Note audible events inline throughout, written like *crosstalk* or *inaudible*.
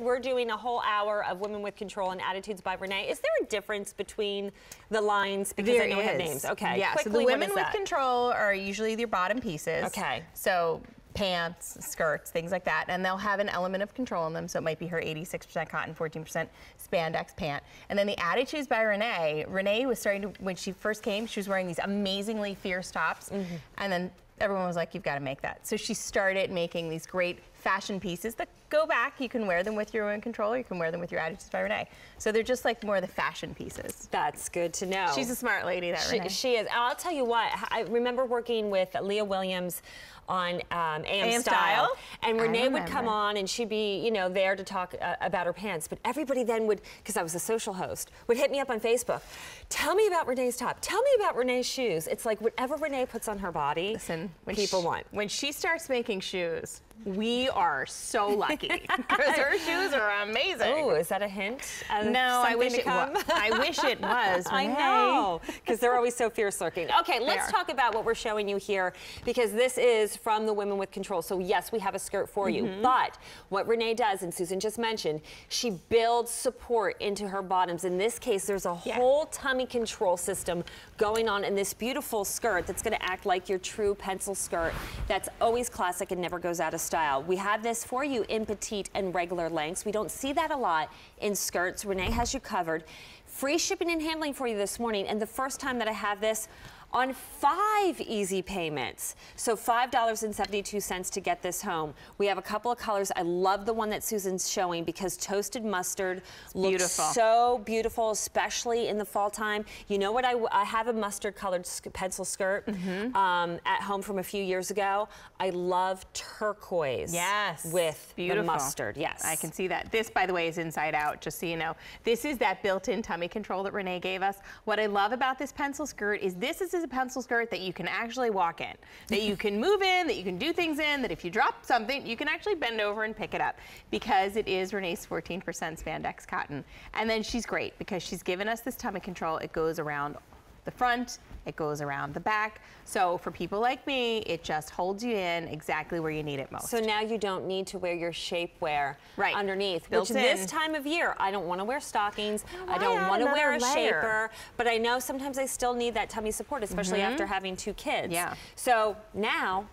We're doing a whole hour of Women with Control and Attitudes by Renee. Is there a difference between the lines? Because There I know we have names. Okay. Yeah. Quickly, so the women with that? control are usually your bottom pieces. Okay. So pants, skirts, things like that, and they'll have an element of control in them. So it might be her 86% cotton, 14% spandex pant. And then the Attitudes by Renee. Renee was starting to when she first came, she was wearing these amazingly fierce tops, Mm-hmm. and then everyone was like, "You've got to make that." So she started making these great fashion pieces that go back. You can wear them with your own control. You can wear them with your Attitudes by Renee. So they're just like more of the fashion pieces. That's good to know. She's a smart lady, that She, Renee. she is. I'll tell you what. I remember working with Leah Williams on um, AM, AM Style, Style? And Renee would come on and she'd be, you know, there to talk uh, about her pants. But everybody then would, because I was a social host, would hit me up on Facebook. Tell me about Renee's top. Tell me about Renee's shoes. It's like whatever Renee puts on her body, Listen, when people she, want. When she starts making shoes, we are so lucky *laughs* because her shoes are amazing. Oh, is that a hint? no, I wish it *laughs* was. I wish it was. I know, because they're always so fierce looking. Okay, let's talk about what we're showing you here, because this is from the Women with Control. So yes, we have a skirt for you, Mm-hmm. but what Renee does, and Susan just mentioned, she builds support into her bottoms. In this case, there's a Yeah. whole tummy control system going on in this beautiful skirt that's going to act like your true pencil skirt that's always classic and never goes out of style. We have this for you in petite and regular lengths. We don't see that a lot in skirts. Renee has you covered. Free shipping and handling for you this morning. And the first time that I have this on five easy payments. So $5.72 to get this home. We have a couple of colors. I love the one that Susan's showing because toasted mustard looks beautiful. so beautiful, especially in the fall time. You know what? I, I have a mustard colored pencil skirt Mm-hmm. um, at home from a few years ago. I love turquoise Yes. with Beautiful. the mustard. Yes. I can see that. This, by the way, is inside out, just so you know. This is that built-in tummy control that Renee gave us. What I love about this pencil skirt is this is a pencil skirt that you can actually walk in, that you can move in, that you can do things in, that if you drop something, you can actually bend over and pick it up because it is Renee's 14% spandex cotton. And then she's great because she's given us this tummy control. It goes around the front, it goes around the back. So for people like me, it just holds you in exactly where you need it most. So now you don't need to wear your shapewear Right. underneath. Built which this time of year, I don't want to wear stockings. I don't want to wear a layer? shaper. But I know sometimes I still need that tummy support, especially mm-hmm. after having two kids. Yeah. So now,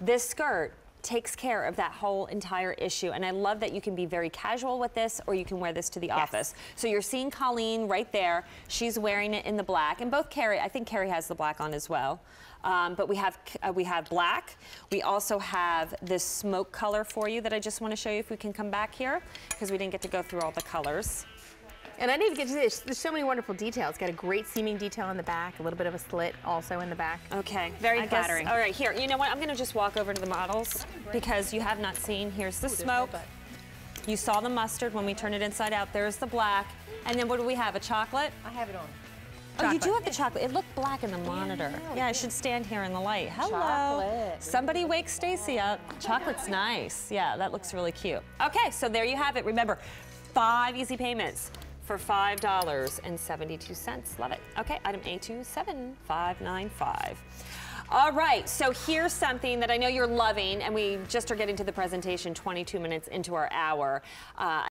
this skirt takes care of that whole entire issue. And I love that you can be very casual with this or you can wear this to the office. So you're seeing Colleen right there. She's wearing it in the black. And both Carrie, I think Carrie has the black on as well. Um, but we have uh, we have black. We also have this smoke color for you that I just want to show you if we can come back here because we didn't get to go through all the colors. And I need to get to this. There's so many wonderful details. It's got a great seaming detail in the back, a little bit of a slit also in the back. Okay. Very I guess- flattering. all right, here. You know what? I'm going to just walk over to the models because you have not seen. Here's the smoke. You saw the mustard when we turned it inside out. There's the black. And then what do we have? A chocolate? I have it on. Oh, you do have the chocolate. It looked black in the monitor. Yeah, I should stand here in the light. Hello. Chocolate. Somebody wake Stacey up. Chocolate's nice. Yeah, that looks really cute. Okay, so there you have it. Remember, five easy payments for $5.72. Love it. Okay, item A27595. All right, so here's something that I know you're loving, and we just are getting to the presentation 22 minutes into our hour. Uh,